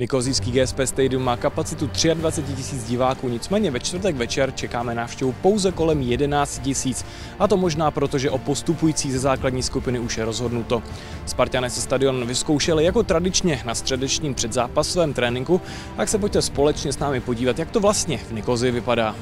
Nikozijský GSP Stadium má kapacitu 23 tisíc diváků, nicméně ve čtvrtek večer čekáme návštěvu pouze kolem 11 tisíc. A to možná proto, že o postupující ze základní skupiny už je rozhodnuto. Spartané se stadion vyzkoušeli jako tradičně na středečním předzápasovém tréninku, tak se pojďte společně s námi podívat, jak to vlastně v Nikozii vypadá.